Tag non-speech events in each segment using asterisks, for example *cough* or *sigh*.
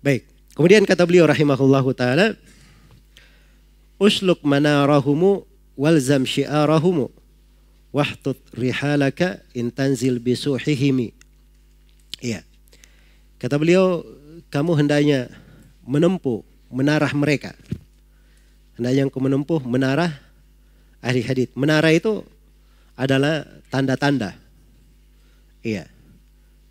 Baik. Kemudian kata beliau rahimahullahu taala Usluk manarahumu walzam syiarahumu wahtut rihalaka intanzil bisuhihimi. Iya. Kata beliau, kamu hendaknya menempuh menarah mereka. Hendaknya engkau menempuh menarah ahli hadith. Menara itu adalah tanda-tanda. Iya.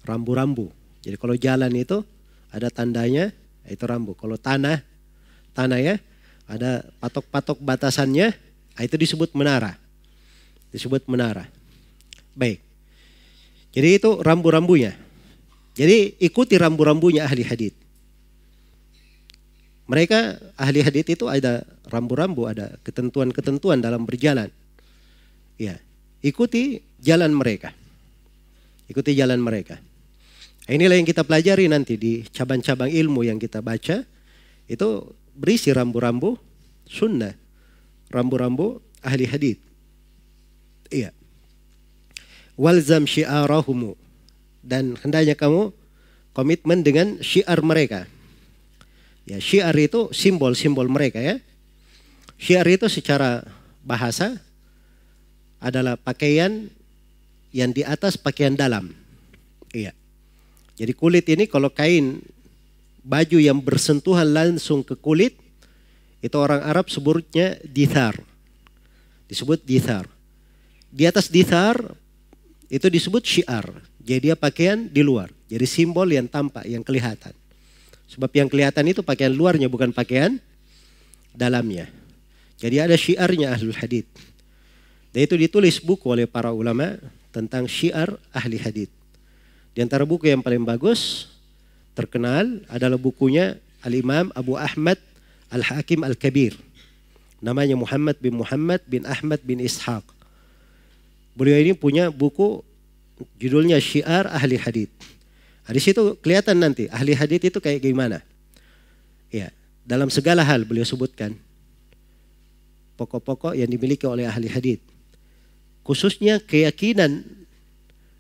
Rambu-rambu. Jadi kalau jalan itu ada tandanya, itu rambu. Kalau tanah, tanah ya, ada patok-patok batasannya, ah, itu disebut menara. Disebut menara. Baik. Jadi itu rambu-rambunya. Jadi ikuti rambu-rambunya ahli hadith. Mereka ahli hadith itu ada rambu-rambu, ada ketentuan-ketentuan dalam berjalan. Ya, ikuti jalan mereka. Ikuti jalan mereka. Inilah yang kita pelajari nanti di cabang-cabang ilmu yang kita baca. Itu berisi rambu-rambu sunnah. Rambu-rambu ahli hadith. Iya. Walzam syiarahumu. Dan hendaknya kamu komitmen dengan syiar mereka. Ya, syiar itu simbol-simbol mereka ya. Syiar itu secara bahasa adalah pakaian yang di atas pakaian dalam. Iya. Jadi kulit ini kalau kain baju yang bersentuhan langsung ke kulit, itu orang Arab sebutnya dithar. Disebut dithar. Di atas dithar itu disebut syiar. Jadi dia pakaian di luar. Jadi simbol yang tampak, yang kelihatan. Sebab yang kelihatan itu pakaian luarnya bukan pakaian dalamnya. Jadi ada syiarnya ahlul hadith. Dan itu ditulis buku oleh para ulama tentang syiar ahli hadith. Di antara buku yang paling bagus terkenal adalah bukunya Al-Imam Abu Ahmad Al-Hakim Al-Kabir. Namanya Muhammad bin Muhammad bin Ahmad bin Ishaq. Beliau ini punya buku judulnya Syiar Ahli Hadith. Nah, di situ kelihatan nanti ahli hadith itu kayak gimana. Ya, dalam segala hal beliau sebutkan pokok-pokok yang dimiliki oleh ahli hadith. Khususnya keyakinan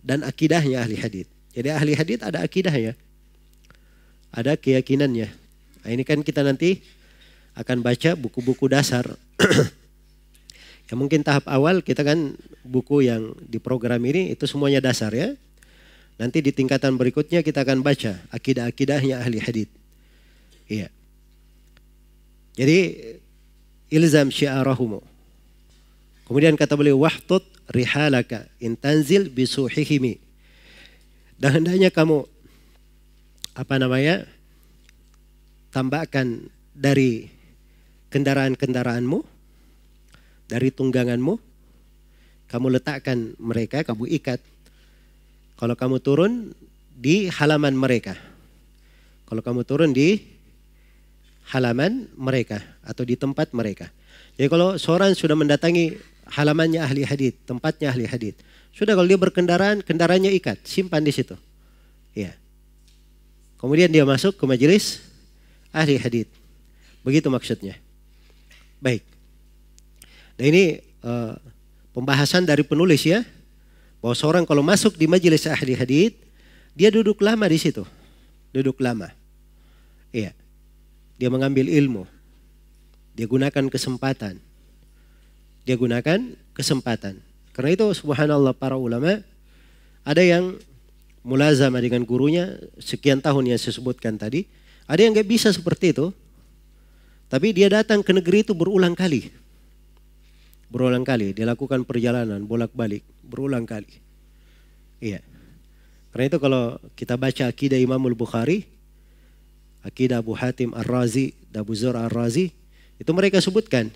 dan akidahnya ahli hadith. Jadi ahli hadith ada akidahnya ada keyakinannya. Nah, ini kan kita nanti akan baca buku-buku dasar. *clears throat* ya mungkin tahap awal kita kan buku yang di program ini itu semuanya dasar ya. Nanti di tingkatan berikutnya kita akan baca akidah-akidahnya ahli hadith. Iya. Jadi ilzam syiarahumu. Kemudian kata beliau wahtut rihalaka intanzil bisuhihimi. Dan hendaknya kamu apa namanya tambahkan dari kendaraan-kendaraanmu dari tungganganmu kamu letakkan mereka kamu ikat. Kalau kamu turun di halaman mereka. Kalau kamu turun di halaman mereka atau di tempat mereka. Jadi kalau seorang sudah mendatangi halamannya ahli hadith tempatnya ahli hadith sudah kalau dia berkendaraan kendaraannya ikat simpan di situ ya Kemudian dia masuk ke majelis ahli hadith. Begitu maksudnya. Baik. Dan ini uh, pembahasan dari penulis ya. Bahwa seorang kalau masuk di majelis ahli hadith, dia duduk lama di situ. Duduk lama. Iya. Dia mengambil ilmu. Dia gunakan kesempatan. Dia gunakan kesempatan. Karena itu subhanallah para ulama ada yang mulazama dengan gurunya sekian tahun yang saya sebutkan tadi. Ada yang nggak bisa seperti itu. Tapi dia datang ke negeri itu berulang kali. Berulang kali. Dia lakukan perjalanan bolak-balik. Berulang kali. Iya. Karena itu kalau kita baca akidah Imamul Bukhari. Akidah Abu Hatim Ar-Razi. Abu Zur Ar-Razi. Itu mereka sebutkan.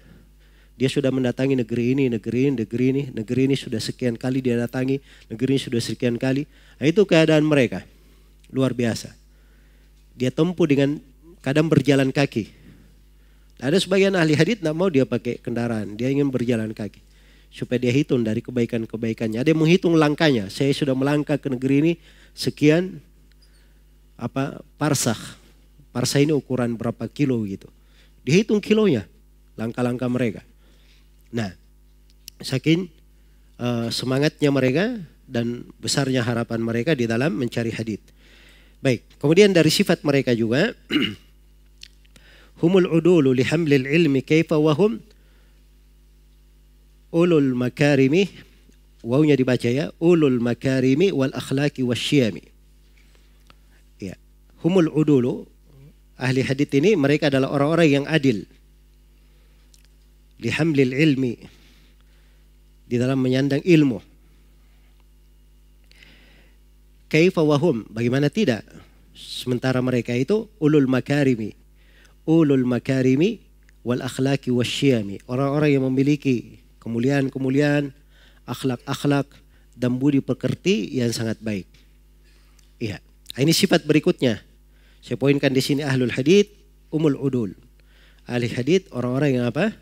Dia sudah mendatangi negeri ini, negeri ini, negeri ini, negeri ini sudah sekian kali dia datangi, negeri ini sudah sekian kali. Nah, itu keadaan mereka. Luar biasa. Dia tempuh dengan kadang berjalan kaki. Ada sebagian ahli hadith tidak mau dia pakai kendaraan, dia ingin berjalan kaki. Supaya dia hitung dari kebaikan-kebaikannya. Ada yang menghitung langkahnya. Saya sudah melangkah ke negeri ini sekian apa parsah. Parsah ini ukuran berapa kilo gitu. Dihitung kilonya, langkah-langkah mereka. Nah, saking uh, semangatnya mereka dan besarnya harapan mereka di dalam mencari hadith. Baik, kemudian dari sifat mereka juga *clears throat* humul udulu li hamlil ilmi kaifa wahum ulul makarimi wawnya dibaca ya ulul makarimi wal akhlaki wasyami ya humul udulu ahli hadith ini mereka adalah orang-orang yang adil li hamlil ilmi di dalam menyandang ilmu Kaifa wahum? Bagaimana tidak? Sementara mereka itu ulul makarimi. Ulul makarimi wal akhlaki wasyami. Orang-orang yang memiliki kemuliaan-kemuliaan, akhlak-akhlak dan budi pekerti yang sangat baik. Iya. Ini sifat berikutnya. Saya poinkan di sini ahlul hadith umul udul. Ahli hadith orang-orang yang apa?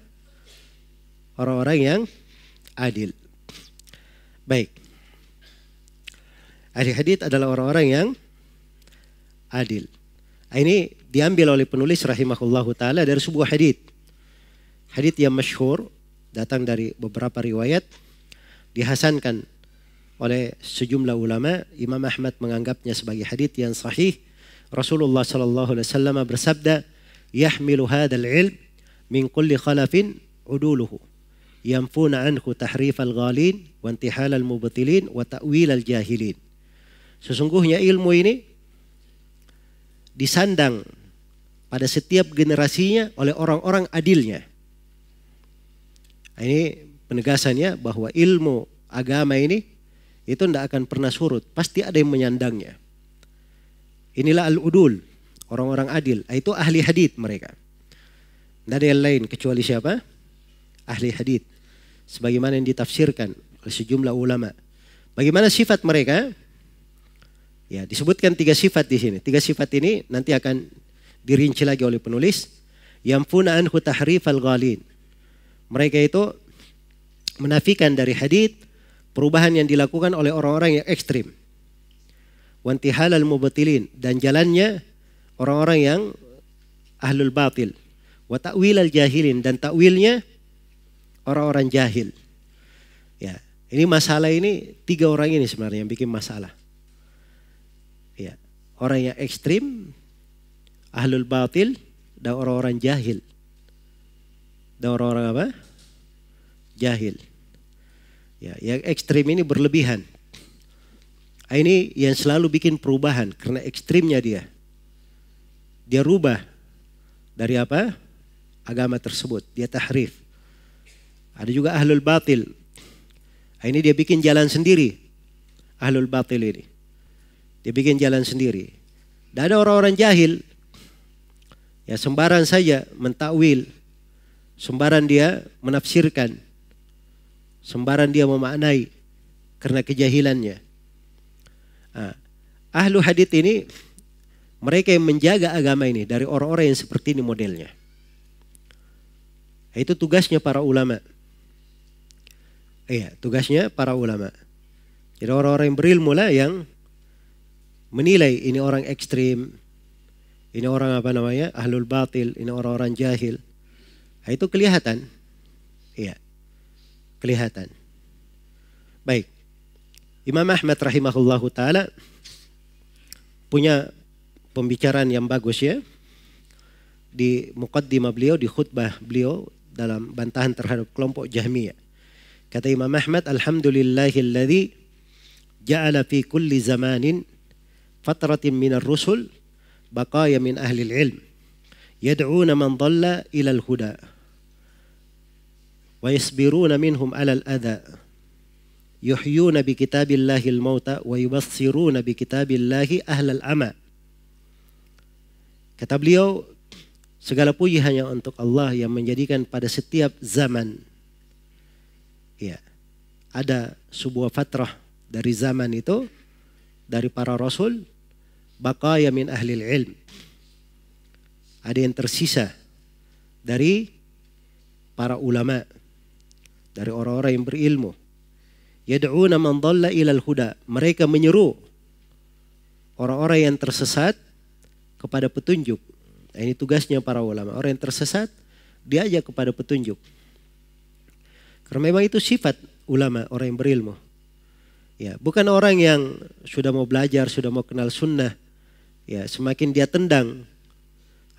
Orang-orang yang adil. Baik. Ahli hadith adalah orang-orang yang adil. Ini diambil oleh penulis rahimahullah taala dari sebuah hadith. Hadith yang masyhur datang dari beberapa riwayat dihasankan oleh sejumlah ulama. Imam Ahmad menganggapnya sebagai hadith yang sahih. Rasulullah sallallahu alaihi wasallam bersabda, "Yahmilu hadzal ilm min kulli khalafin uduluhu." Yanfuna anhu tahrif al-ghalin wa intihal al-mubtilin wa ta'wil al-jahilin. Sesungguhnya ilmu ini disandang pada setiap generasinya oleh orang-orang adilnya. Ini penegasannya bahwa ilmu agama ini itu tidak akan pernah surut. Pasti ada yang menyandangnya. Inilah al-udul, orang-orang adil. Itu ahli hadith mereka. Tidak ada yang lain kecuali siapa? Ahli hadith. Sebagaimana yang ditafsirkan oleh sejumlah ulama. Bagaimana sifat mereka? Ya, disebutkan tiga sifat di sini. Tiga sifat ini nanti akan dirinci lagi oleh penulis. Yang anhu tahrif al-ghalin. Mereka itu menafikan dari hadith perubahan yang dilakukan oleh orang-orang yang ekstrim. Wantihal al-mubatilin. Dan jalannya orang-orang yang ahlul batil. Wa ta'wil al-jahilin. Dan ta'wilnya orang-orang jahil. Ya, ini masalah ini tiga orang ini sebenarnya yang bikin masalah orang yang ekstrim, ahlul batil, dan orang-orang jahil. Dan orang-orang apa? Jahil. Ya, yang ekstrim ini berlebihan. Ah, ini yang selalu bikin perubahan karena ekstrimnya dia. Dia rubah dari apa? Agama tersebut. Dia tahrif. Ada juga ahlul batil. Ah, ini dia bikin jalan sendiri. Ahlul batil ini. Dia bikin jalan sendiri. Dan ada orang-orang jahil. Ya sembaran saja mentakwil. Sembaran dia menafsirkan. Sembaran dia memaknai. Karena kejahilannya. Nah, ahlu hadith ini mereka yang menjaga agama ini dari orang-orang yang seperti ini modelnya. Itu tugasnya para ulama. Iya, tugasnya para ulama. Jadi orang-orang yang berilmu lah yang menilai ini orang ekstrim, ini orang apa namanya, ahlul batil, ini orang-orang jahil. Nah, itu kelihatan. Iya. Kelihatan. Baik. Imam Ahmad rahimahullahu taala punya pembicaraan yang bagus ya di muqaddimah beliau di khutbah beliau dalam bantahan terhadap kelompok Jahmiyah. Kata Imam Ahmad, Alhamdulillahilladzi ja'ala fi kulli zamanin fatratin minar rusul baqaya min ahli ilm yad'una man dhalla ila al-huda wa yasbiruna minhum ala al-adha yuhyuna bi kitabillahi al-mauta wa yubassiruna bi kitabillahi ahla al-ama kata beliau segala puji hanya untuk Allah yang menjadikan pada setiap zaman ya ada sebuah fatrah dari zaman itu dari para rasul baqaya min ahli ilm. Ada yang tersisa dari para ulama, dari orang-orang yang berilmu. Yad'una man dhalla ilal huda. Mereka menyeru orang-orang yang tersesat kepada petunjuk. Nah, ini tugasnya para ulama. Orang yang tersesat diajak kepada petunjuk. Karena memang itu sifat ulama, orang yang berilmu. Ya, bukan orang yang sudah mau belajar, sudah mau kenal sunnah, ya semakin dia tendang.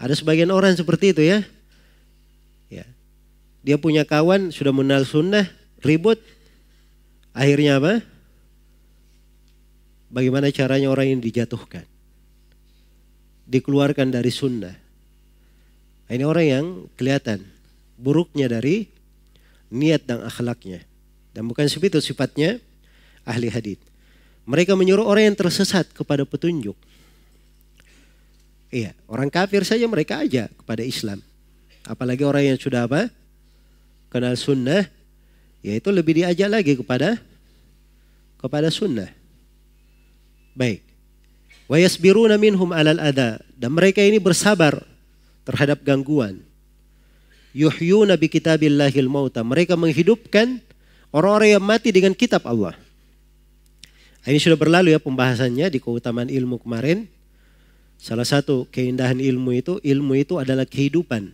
Ada sebagian orang seperti itu ya. Ya. Dia punya kawan sudah mengenal sunnah, ribut. Akhirnya apa? Bagaimana caranya orang ini dijatuhkan? Dikeluarkan dari sunnah. Nah, ini orang yang kelihatan buruknya dari niat dan akhlaknya. Dan bukan seperti itu sifatnya ahli hadith. Mereka menyuruh orang yang tersesat kepada petunjuk. Iya, orang kafir saja mereka aja kepada Islam. Apalagi orang yang sudah apa? Kenal sunnah, yaitu lebih diajak lagi kepada kepada sunnah. Baik. Wa yasbiruna minhum alal ada dan mereka ini bersabar terhadap gangguan. Yuhyuna bi kitabillahil mauta. Mereka menghidupkan orang-orang yang mati dengan kitab Allah. Ini sudah berlalu ya pembahasannya di keutamaan ilmu kemarin. Salah satu keindahan ilmu itu, ilmu itu adalah kehidupan.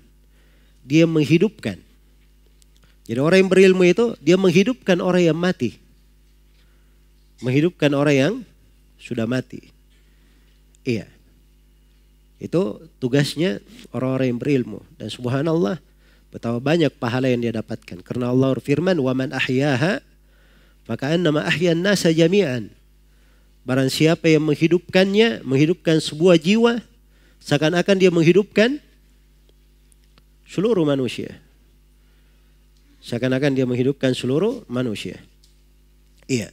Dia menghidupkan. Jadi orang yang berilmu itu, dia menghidupkan orang yang mati. Menghidupkan orang yang sudah mati. Iya. Itu tugasnya orang-orang yang berilmu. Dan subhanallah, Betapa banyak pahala yang dia dapatkan. Karena Allah firman, "Waman ahyaha maka nama ahyan nasa jami'an." Barang siapa yang menghidupkannya, menghidupkan sebuah jiwa, seakan-akan dia menghidupkan seluruh manusia. Seakan-akan dia menghidupkan seluruh manusia. Iya.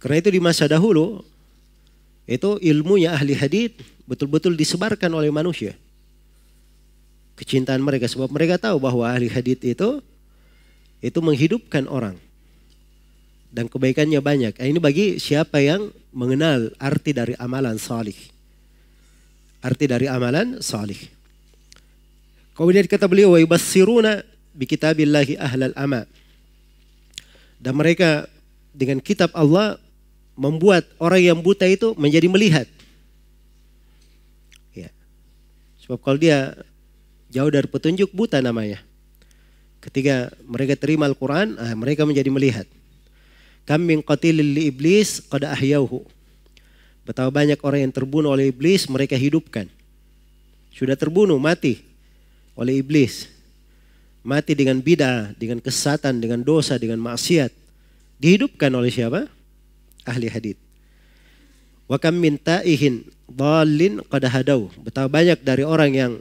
Karena itu di masa dahulu, itu ilmunya ahli hadith betul-betul disebarkan oleh manusia. Kecintaan mereka sebab mereka tahu bahwa ahli hadith itu itu menghidupkan orang dan kebaikannya banyak. Ini bagi siapa yang mengenal arti dari amalan salih. Arti dari amalan salih. Kemudian kata beliau bi kitabillahi ahlal ama. Dan mereka dengan kitab Allah membuat orang yang buta itu menjadi melihat. Ya. Sebab kalau dia jauh dari petunjuk buta namanya. Ketika mereka terima Al-Quran, ah, mereka menjadi melihat. Kam min qatilil li iblis qad ahyauhu. Betapa banyak orang yang terbunuh oleh iblis mereka hidupkan. Sudah terbunuh, mati oleh iblis. Mati dengan bid'ah, dengan kesatan, dengan dosa, dengan maksiat. Dihidupkan oleh siapa? Ahli hadith. Wa kam min ta'ihin dhalin qad hadau. Betapa banyak dari orang yang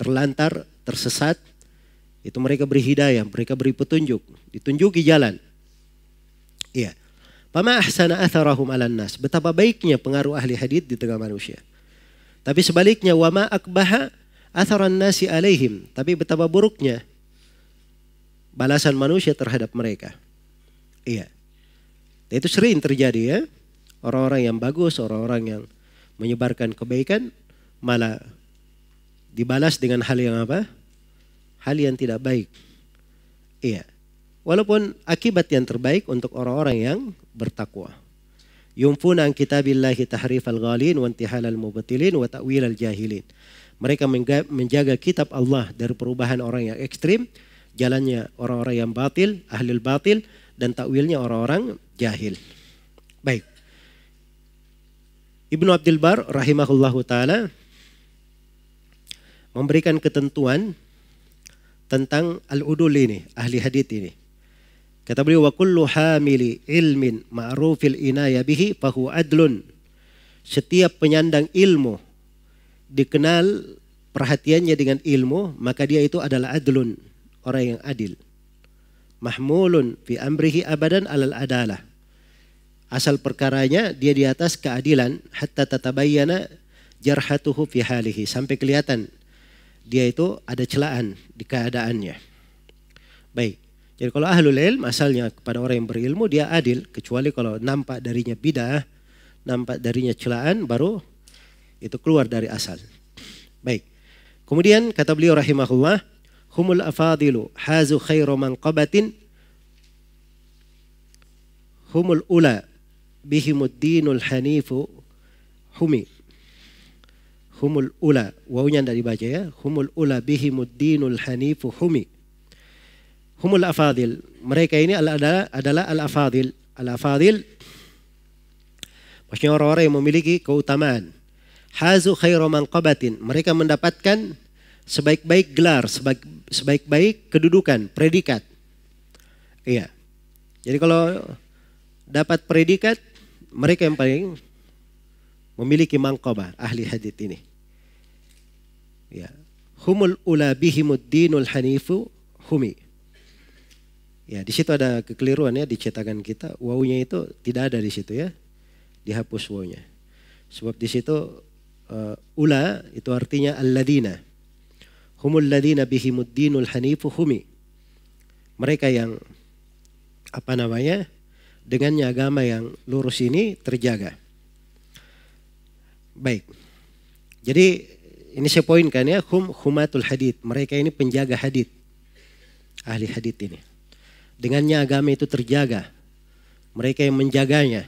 terlantar, tersesat, itu mereka beri hidayah, mereka beri petunjuk, ditunjuki jalan. Iya. Pama ahsana atharahum ala nas. Betapa baiknya pengaruh ahli hadith di tengah manusia. Tapi sebaliknya wama akbaha atharan nasi alaihim. Tapi betapa buruknya balasan manusia terhadap mereka. Iya. Itu sering terjadi ya. Orang-orang yang bagus, orang-orang yang menyebarkan kebaikan malah dibalas dengan hal yang apa? Hal yang tidak baik. Iya. Walaupun akibat yang terbaik untuk orang-orang yang bertakwa. Yumfuna an kitabillahi tahrif al-ghalin wa intihal al-mubtilin wa ta'wil al-jahilin. Mereka menjaga kitab Allah dari perubahan orang yang ekstrim, jalannya orang-orang yang batil, ahli batil, dan takwilnya orang-orang jahil. Baik. Ibnu Abdul Bar rahimahullahu taala memberikan ketentuan tentang al-udul ini, ahli hadith ini. Kata beliau wa kullu hamili ilmin ma'rufil inaya bihi fahu adlun. Setiap penyandang ilmu dikenal perhatiannya dengan ilmu, maka dia itu adalah adlun, orang yang adil. Mahmulun fi amrihi abadan alal adalah. Asal perkaranya dia di atas keadilan hatta tatabayyana jarhatuhu fi halihi sampai kelihatan dia itu ada celaan di keadaannya. Baik. Jadi kalau ahlul ilm asalnya kepada orang yang berilmu dia adil kecuali kalau nampak darinya bidah, nampak darinya celaan baru itu keluar dari asal. Baik. Kemudian kata beliau rahimahullah, humul afadilu hazu khairu manqabatin humul ula bihimud dinul hanifu humi. Humul ula, wawunya tidak dibaca ya. Humul ula bihimud dinul hanifu humi humul afadil. Mereka ini adalah adalah al-afadil. Al-afadil maksudnya orang-orang yang memiliki keutamaan. hazu khairu manqabatin. Mereka mendapatkan sebaik-baik gelar, sebaik, sebaik-baik kedudukan, predikat. Iya. Jadi kalau dapat predikat, mereka yang paling memiliki mangkobah ahli hadith ini. Ya. Humul ula bihimud hanifu humi. Ya, di situ ada kekeliruan ya di cetakan kita. Wawunya itu tidak ada di situ ya. Dihapus wawunya. Sebab di situ uh, ula itu artinya alladina. Humul ladina bihimud dinul hanifu humi. Mereka yang apa namanya? Dengannya agama yang lurus ini terjaga. Baik. Jadi ini saya poinkan ya, hum humatul hadith. Mereka ini penjaga hadith. Ahli hadith ini. Dengannya agama itu terjaga. Mereka yang menjaganya.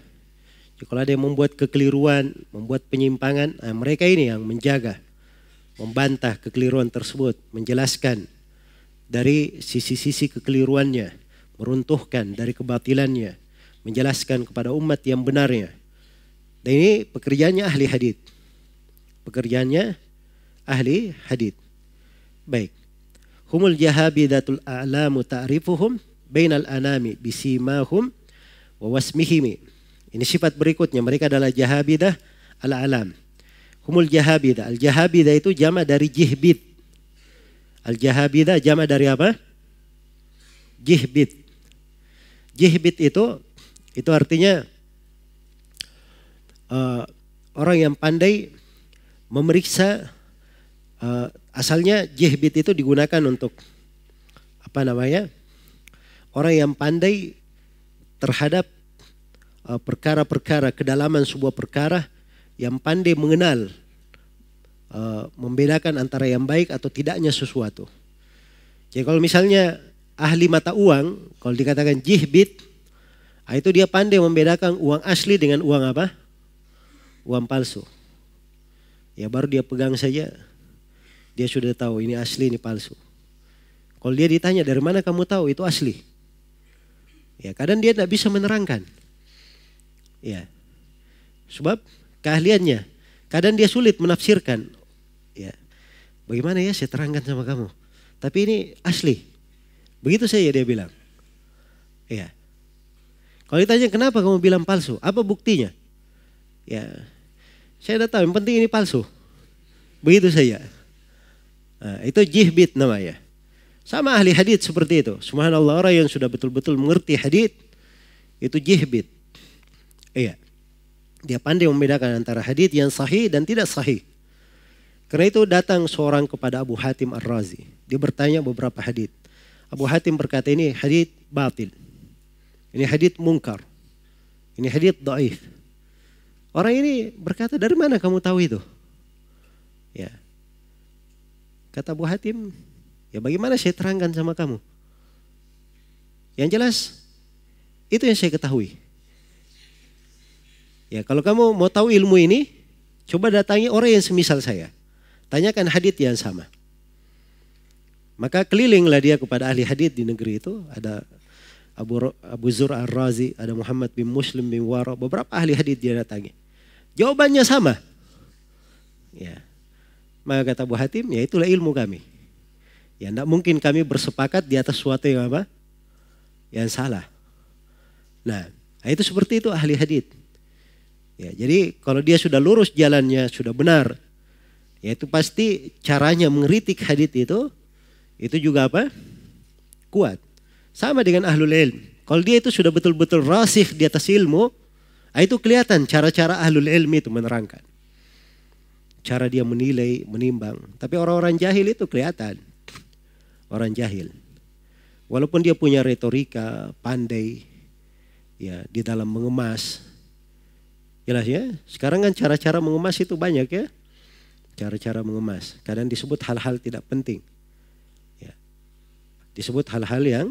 Jadi kalau ada yang membuat kekeliruan, membuat penyimpangan, nah mereka ini yang menjaga. Membantah kekeliruan tersebut, menjelaskan dari sisi-sisi kekeliruannya, meruntuhkan dari kebatilannya, menjelaskan kepada umat yang benarnya. Dan ini pekerjaannya ahli hadith. Pekerjaannya ahli hadith. Baik. Humul jahabidatul a'lamu ta'rifuhum bainal anami bisimahum wa wasmihimi. Ini sifat berikutnya. Mereka adalah jahabidah al-alam. Humul jahabidah. Al-jahabidah itu jama dari jihbid. Al-jahabidah jama dari apa? Jihbid. Jihbid itu itu artinya uh, orang yang pandai memeriksa uh, asalnya jihbid itu digunakan untuk apa namanya? orang yang pandai terhadap uh, perkara-perkara, kedalaman sebuah perkara yang pandai mengenal, uh, membedakan antara yang baik atau tidaknya sesuatu. Jadi kalau misalnya ahli mata uang, kalau dikatakan jihbit, ah, itu dia pandai membedakan uang asli dengan uang apa? Uang palsu. Ya baru dia pegang saja, dia sudah tahu ini asli, ini palsu. Kalau dia ditanya dari mana kamu tahu itu asli? Ya, kadang dia tidak bisa menerangkan. Ya. Sebab keahliannya. Kadang dia sulit menafsirkan. Ya. Bagaimana ya saya terangkan sama kamu. Tapi ini asli. Begitu saya dia bilang. Ya. Kalau ditanya kenapa kamu bilang palsu? Apa buktinya? Ya. Saya sudah tahu yang penting ini palsu. Begitu saya. Nah, itu jihbit namanya. Sama ahli hadith seperti itu. Subhanallah orang yang sudah betul-betul mengerti hadith itu jihbit. Iya. Dia pandai membedakan antara hadith yang sahih dan tidak sahih. Karena itu datang seorang kepada Abu Hatim Ar-Razi. Dia bertanya beberapa hadith. Abu Hatim berkata ini hadith batil. Ini hadith mungkar. Ini hadith daif. Orang ini berkata dari mana kamu tahu itu? Ya. Kata Abu Hatim, Ya bagaimana saya terangkan sama kamu? Yang jelas itu yang saya ketahui. Ya kalau kamu mau tahu ilmu ini, coba datangi orang yang semisal saya. Tanyakan hadith yang sama. Maka kelilinglah dia kepada ahli hadith di negeri itu. Ada Abu, Abu Zur Ar-Razi, ada Muhammad bin Muslim bin Wara, beberapa ahli hadith dia datangi. Jawabannya sama. Ya. Maka kata Abu Hatim, ya itulah ilmu kami. Ya tidak mungkin kami bersepakat di atas suatu yang apa? Yang salah. Nah, itu seperti itu ahli hadith. Ya, jadi kalau dia sudah lurus jalannya, sudah benar, ya itu pasti caranya mengeritik hadith itu, itu juga apa? Kuat. Sama dengan ahlul ilm. Kalau dia itu sudah betul-betul rasih di atas ilmu, ah, itu kelihatan cara-cara ahlul ilmi itu menerangkan. Cara dia menilai, menimbang. Tapi orang-orang jahil itu kelihatan orang jahil. Walaupun dia punya retorika, pandai ya di dalam mengemas. Jelas ya? Sekarang kan cara-cara mengemas itu banyak ya. Cara-cara mengemas. Kadang disebut hal-hal tidak penting. Ya. Disebut hal-hal yang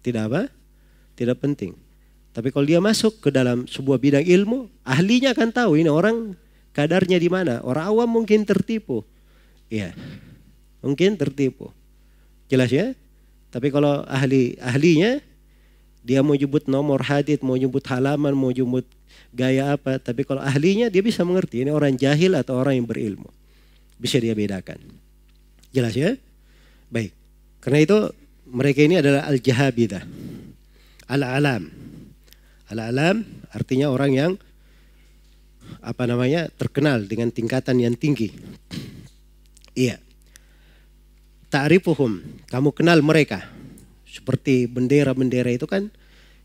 tidak apa? Tidak penting. Tapi kalau dia masuk ke dalam sebuah bidang ilmu, ahlinya akan tahu ini orang kadarnya di mana. Orang awam mungkin tertipu. Ya. Mungkin tertipu. Jelas ya? Tapi kalau ahli ahlinya Dia mau nyebut nomor hadit, mau nyebut halaman, mau nyebut gaya apa. Tapi kalau ahlinya dia bisa mengerti ini orang jahil atau orang yang berilmu. Bisa dia bedakan. Jelas ya? Baik. Karena itu mereka ini adalah al-jahabidah. Al-alam. Al-alam artinya orang yang apa namanya terkenal dengan tingkatan yang tinggi. Iya. Ta'rifuhum, kamu kenal mereka. Seperti bendera-bendera itu kan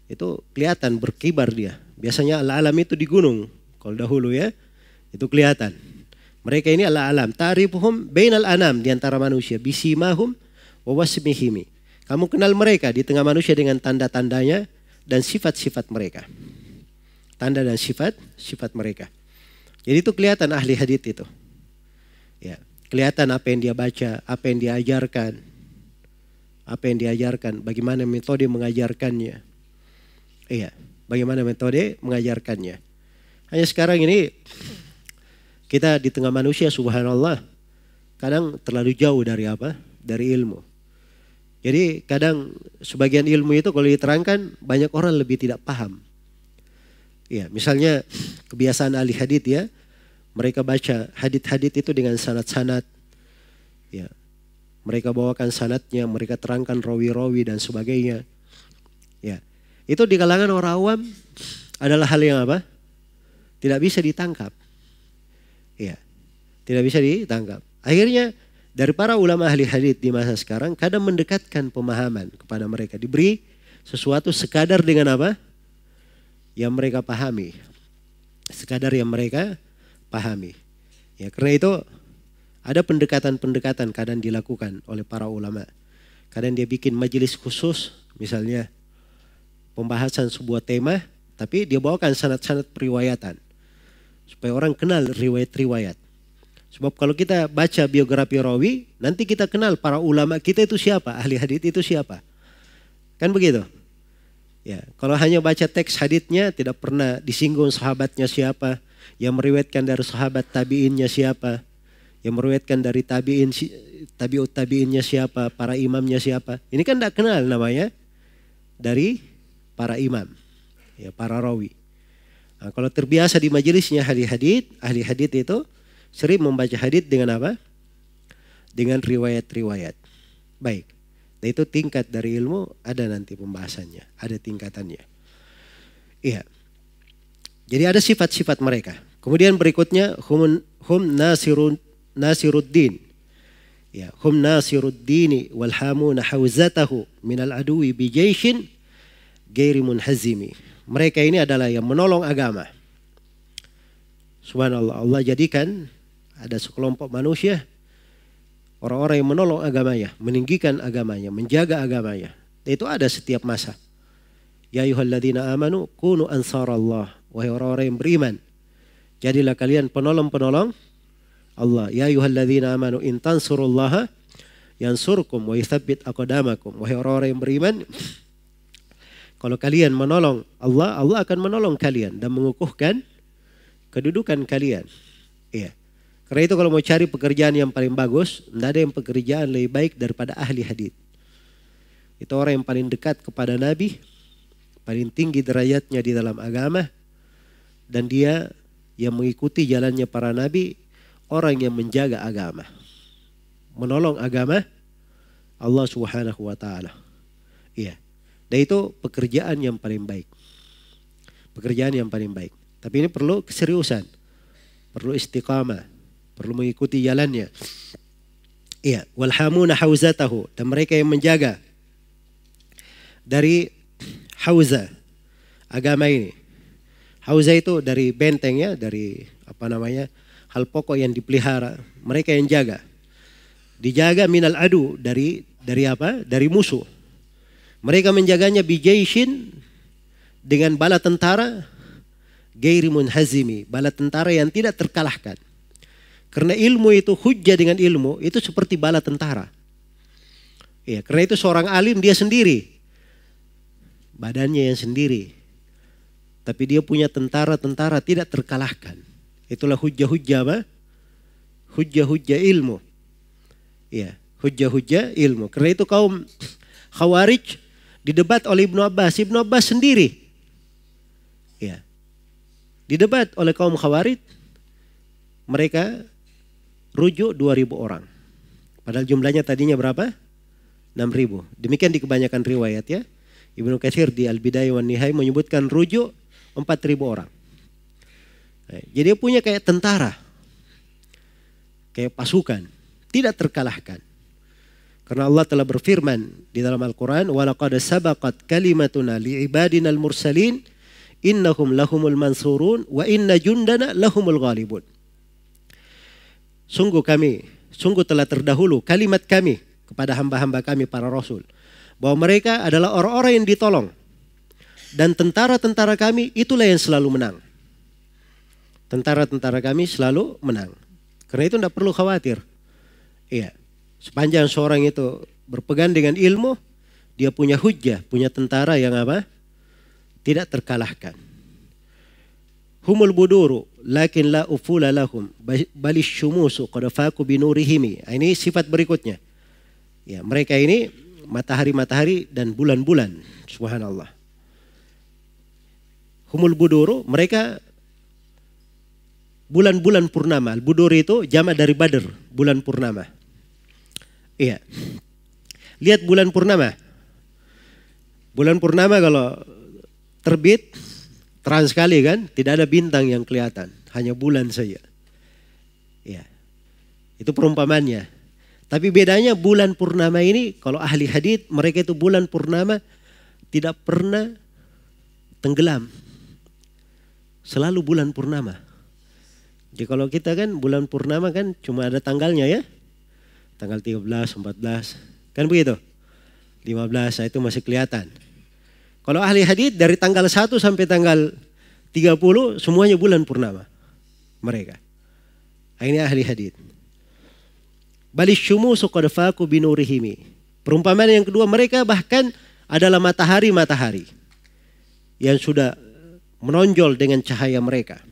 itu kelihatan berkibar dia. Biasanya al-alam itu di gunung. Kalau dahulu ya, itu kelihatan. Mereka ini al-alam. Ta'rifuhum bainal anam di antara manusia. Bisimahum wa wasmihimi. Kamu kenal mereka di tengah manusia dengan tanda-tandanya dan sifat-sifat mereka. Tanda dan sifat sifat mereka. Jadi itu kelihatan ahli hadith itu. Ya, kelihatan apa yang dia baca, apa yang diajarkan, apa yang diajarkan, bagaimana metode mengajarkannya. Iya, bagaimana metode mengajarkannya. Hanya sekarang ini kita di tengah manusia subhanallah kadang terlalu jauh dari apa? Dari ilmu. Jadi kadang sebagian ilmu itu kalau diterangkan banyak orang lebih tidak paham. Ya, misalnya kebiasaan ahli hadith ya, mereka baca hadith-hadith itu dengan sanat-sanat. Ya, mereka bawakan sanatnya, mereka terangkan rawi-rawi dan sebagainya. Ya, itu di kalangan orang awam adalah hal yang apa? Tidak bisa ditangkap. Ya, tidak bisa ditangkap. Akhirnya dari para ulama ahli hadith di masa sekarang kadang mendekatkan pemahaman kepada mereka. Diberi sesuatu sekadar dengan apa? Yang mereka pahami. Sekadar yang mereka pahami. Ya, karena itu ada pendekatan-pendekatan kadang dilakukan oleh para ulama. Kadang dia bikin majelis khusus, misalnya pembahasan sebuah tema, tapi dia bawakan sanat-sanat periwayatan. Supaya orang kenal riwayat-riwayat. Sebab kalau kita baca biografi rawi, nanti kita kenal para ulama kita itu siapa, ahli hadits itu siapa. Kan begitu? Ya, kalau hanya baca teks haditsnya tidak pernah disinggung sahabatnya siapa, yang meriwayatkan dari sahabat tabiinnya siapa, yang meriwayatkan dari tabiin tabiut tabiinnya siapa, para imamnya siapa. Ini kan tidak kenal namanya dari para imam, ya para rawi. Nah, kalau terbiasa di majelisnya ahli hadits, ahli hadits itu sering membaca hadis dengan apa? Dengan riwayat-riwayat. Baik. Nah itu tingkat dari ilmu ada nanti pembahasannya, ada tingkatannya. Iya. Jadi ada sifat-sifat mereka. Kemudian berikutnya hum, hum nasirun nasiruddin. Ya, hum nasiruddini wal hamuna hawzatahu minal bi jaishin gairi munhazimi. Mereka ini adalah yang menolong agama. Subhanallah, Allah jadikan ada sekelompok manusia orang-orang yang menolong agamanya, meninggikan agamanya, menjaga agamanya. Itu ada setiap masa. Ya ayyuhalladzina amanu kunu ansarallah. Wahai orang-orang yang beriman. Jadilah kalian penolong-penolong Allah. Ya ayyuhalladzina amanu in tansurullaha yansurkum wa yuthabbit aqdamakum. Wahai orang-orang yang beriman, kalau kalian menolong Allah, Allah akan menolong kalian dan mengukuhkan kedudukan kalian. Iya. Karena itu kalau mau cari pekerjaan yang paling bagus, tidak ada yang pekerjaan lebih baik daripada ahli hadith. Itu orang yang paling dekat kepada Nabi, paling tinggi derajatnya di dalam agama, dan dia yang mengikuti jalannya para Nabi, orang yang menjaga agama. Menolong agama Allah subhanahu wa ta'ala. Iya. Dan itu pekerjaan yang paling baik. Pekerjaan yang paling baik. Tapi ini perlu keseriusan. Perlu istiqamah perlu mengikuti jalannya. Iya, walhamuna hauzatahu dan mereka yang menjaga dari hauza agama ini. Hauza itu dari benteng ya, dari apa namanya? hal pokok yang dipelihara, mereka yang jaga. Dijaga minal adu dari dari apa? Dari musuh. Mereka menjaganya bijaishin dengan bala tentara gairi munhazimi, bala tentara yang tidak terkalahkan. Karena ilmu itu hujah dengan ilmu itu seperti bala tentara. Ya, karena itu seorang alim dia sendiri. Badannya yang sendiri. Tapi dia punya tentara-tentara tidak terkalahkan. Itulah hujah-hujah apa? Hujah-hujah ilmu. Ya, hujah-hujah ilmu. Karena itu kaum Khawarij Didebat oleh Ibnu Abbas. Ibnu Abbas sendiri. Ya. Didebat oleh kaum Khawarid. Mereka rujuk 2000 orang. Padahal jumlahnya tadinya berapa? 6000. Demikian di kebanyakan riwayat ya. Ibnu Katsir di Al-Bidayah wa Nihai menyebutkan rujuk 4000 orang. Eh, jadi punya kayak tentara. Kayak pasukan, tidak terkalahkan. Karena Allah telah berfirman di dalam Al-Qur'an, "Walaqad sabaqat kalimatuna li'ibadinal mursalin innahum lahumul mansurun wa inna jundana lahumul ghalibun." Sungguh kami, sungguh telah terdahulu kalimat kami kepada hamba-hamba kami para rasul. Bahwa mereka adalah orang-orang yang ditolong. Dan tentara-tentara kami itulah yang selalu menang. Tentara-tentara kami selalu menang. Karena itu tidak perlu khawatir. Iya. Sepanjang seorang itu berpegang dengan ilmu, dia punya hujah, punya tentara yang apa? Tidak terkalahkan. Humul buduru lakin la ufula lahum balis syumusu qad faqu binurihimi. Ah, ini sifat berikutnya. Ya, mereka ini matahari-matahari dan bulan-bulan. Subhanallah. Humul buduru mereka bulan-bulan purnama. Budur itu jama dari badr, bulan purnama. Iya. Lihat bulan purnama. Bulan purnama kalau terbit terang sekali kan, tidak ada bintang yang kelihatan, hanya bulan saja. Ya. Itu perumpamannya. Tapi bedanya bulan purnama ini kalau ahli hadith mereka itu bulan purnama tidak pernah tenggelam. Selalu bulan purnama. Jadi kalau kita kan bulan purnama kan cuma ada tanggalnya ya tanggal 13, 14. Kan begitu? 15 itu masih kelihatan. Kalau ahli hadis dari tanggal 1 sampai tanggal 30 semuanya bulan purnama mereka. Ini ahli hadis. Balis syumusu qad binurihimi. Perumpamaan yang kedua mereka bahkan adalah matahari-matahari yang sudah menonjol dengan cahaya mereka.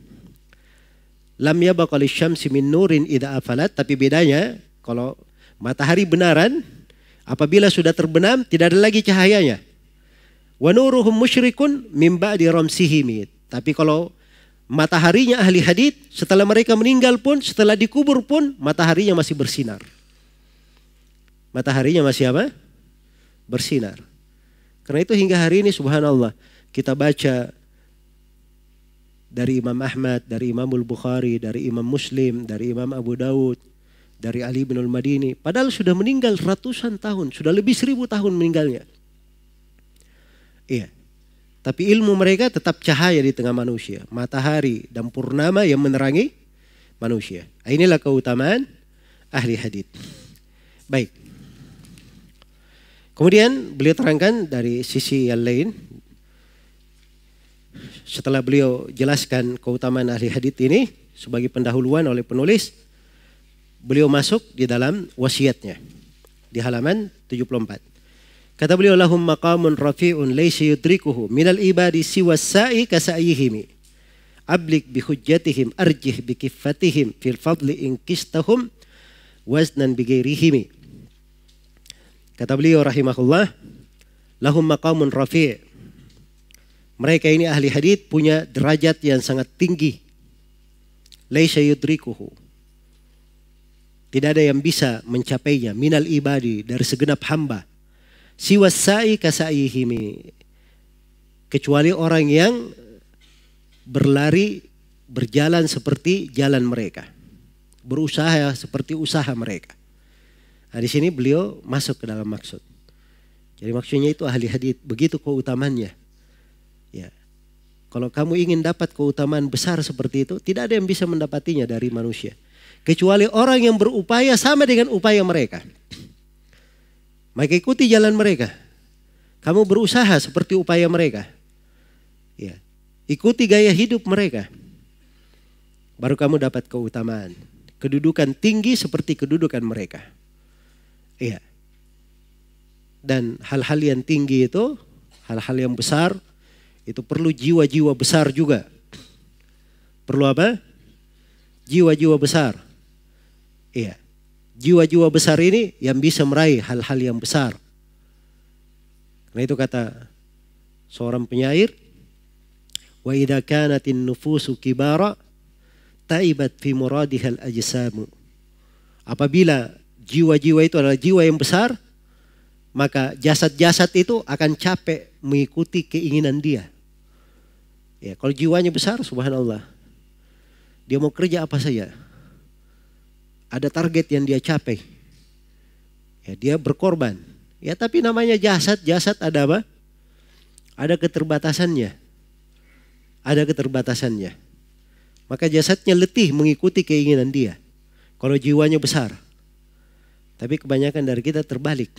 Lam yabqa syamsi min nurin idza afalat tapi bedanya kalau Matahari benaran apabila sudah terbenam tidak ada lagi cahayanya. Wa nuruhum musyrikun mim ba'di ramsihimi. Tapi kalau mataharinya ahli hadith setelah mereka meninggal pun setelah dikubur pun mataharinya masih bersinar. Mataharinya masih apa? Bersinar. Karena itu hingga hari ini subhanallah kita baca dari Imam Ahmad, dari Imam Al-Bukhari, dari Imam Muslim, dari Imam Abu Dawud, dari Ali bin Al-Madini. Padahal sudah meninggal ratusan tahun, sudah lebih seribu tahun meninggalnya. Iya. Tapi ilmu mereka tetap cahaya di tengah manusia. Matahari dan purnama yang menerangi manusia. Inilah keutamaan ahli hadith. Baik. Kemudian beliau terangkan dari sisi yang lain. Setelah beliau jelaskan keutamaan ahli hadith ini sebagai pendahuluan oleh penulis beliau masuk di dalam wasiatnya di halaman 74. Kata beliau lahum maqamun rafi'un laysa yudrikuhu minal ibadi siwa sa'i kasa'yihimi. Ablik bi hujjatihim arjih bi kiffatihim fil fadli in kistahum waznan bi ghairihimi. Kata beliau rahimahullah lahum maqamun rafi' Mereka ini ahli hadith punya derajat yang sangat tinggi. Laysa yudrikuhu tidak ada yang bisa mencapainya minal ibadi dari segenap hamba. Siwasai kasaihimi. Kecuali orang yang berlari berjalan seperti jalan mereka. Berusaha seperti usaha mereka. Nah, di sini beliau masuk ke dalam maksud. Jadi maksudnya itu ahli hadis begitu keutamannya. Ya. Kalau kamu ingin dapat keutamaan besar seperti itu, tidak ada yang bisa mendapatinya dari manusia. Kecuali orang yang berupaya sama dengan upaya mereka. Maka ikuti jalan mereka. Kamu berusaha seperti upaya mereka. Ya. Ikuti gaya hidup mereka. Baru kamu dapat keutamaan. Kedudukan tinggi seperti kedudukan mereka. Iya. Dan hal-hal yang tinggi itu, hal-hal yang besar, itu perlu jiwa-jiwa besar juga. Perlu apa? Jiwa-jiwa besar. Iya. Jiwa-jiwa besar ini yang bisa meraih hal-hal yang besar. Karena itu kata seorang penyair, wa idza kanatin nufusu kibara taibat fi muradihal ajsamu. Apabila jiwa-jiwa itu adalah jiwa yang besar, maka jasad-jasad itu akan capek mengikuti keinginan dia. Ya, kalau jiwanya besar, subhanallah. Dia mau kerja apa saja. Ada target yang dia capai. Ya, dia berkorban. Ya, tapi namanya jasad, jasad ada apa? Ada keterbatasannya. Ada keterbatasannya. Maka jasadnya letih mengikuti keinginan dia. Kalau jiwanya besar. Tapi kebanyakan dari kita terbalik.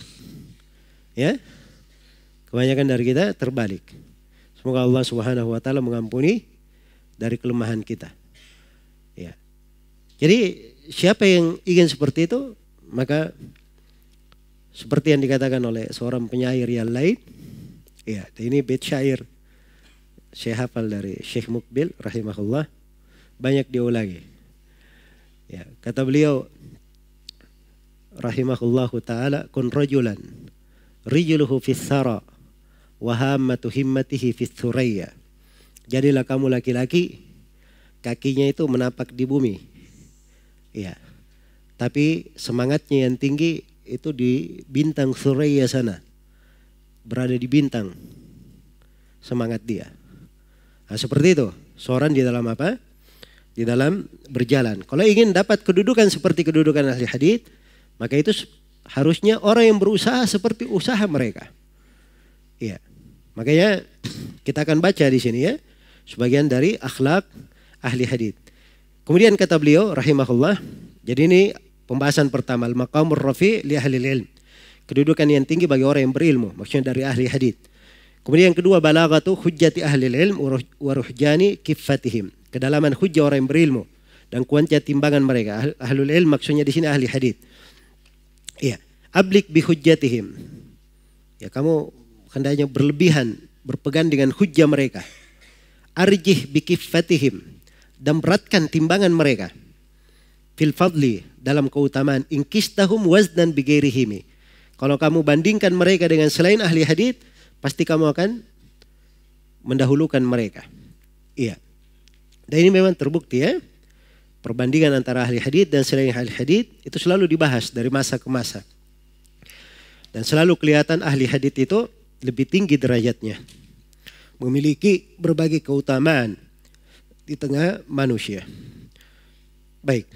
Ya. Kebanyakan dari kita terbalik. Semoga Allah Subhanahu wa taala mengampuni dari kelemahan kita. Ya. Jadi siapa yang ingin seperti itu, maka seperti yang dikatakan oleh seorang penyair yang lain, ya, ini bait syair. Syekh hafal dari Syekh Mukbil rahimahullah banyak diulangi. Ya, kata beliau rahimahullahu taala kun rajulan rijluhu fi thara wa hammatu himmatihi fi thuraya jadilah kamu laki-laki kakinya itu menapak di bumi ya tapi semangatnya yang tinggi itu di bintang Suraya sana. Berada di bintang. Semangat dia. Nah, seperti itu. Seorang di dalam apa? Di dalam berjalan. Kalau ingin dapat kedudukan seperti kedudukan ahli hadith maka itu harusnya orang yang berusaha seperti usaha mereka. Iya. Makanya kita akan baca di sini ya sebagian dari akhlak ahli hadith. Kemudian kata beliau rahimahullah, jadi ini pembahasan pertama al-maqamur rafi li ahli ilm. Kedudukan yang tinggi bagi orang yang berilmu, maksudnya dari ahli hadith. Kemudian yang kedua balagatu hujjati ahli ilm wa ruhjani kifatihim. Kedalaman hujjah orang yang berilmu dan kuatnya timbangan mereka. Ahlul ilm maksudnya di sini ahli hadith. Iya, ablik bihujjatihim. Ya, kamu hendaknya berlebihan berpegang dengan hujjah mereka. Arjih bikifatihim dan beratkan timbangan mereka. Fil fadli dalam keutamaan inkistahum waznan bigairihimi. Kalau kamu bandingkan mereka dengan selain ahli hadith, pasti kamu akan mendahulukan mereka. Iya. Dan ini memang terbukti ya perbandingan antara ahli hadith dan selain ahli hadith itu selalu dibahas dari masa ke masa. Dan selalu kelihatan ahli hadith itu lebih tinggi derajatnya. Memiliki berbagai keutamaan di tengah manusia. Baik.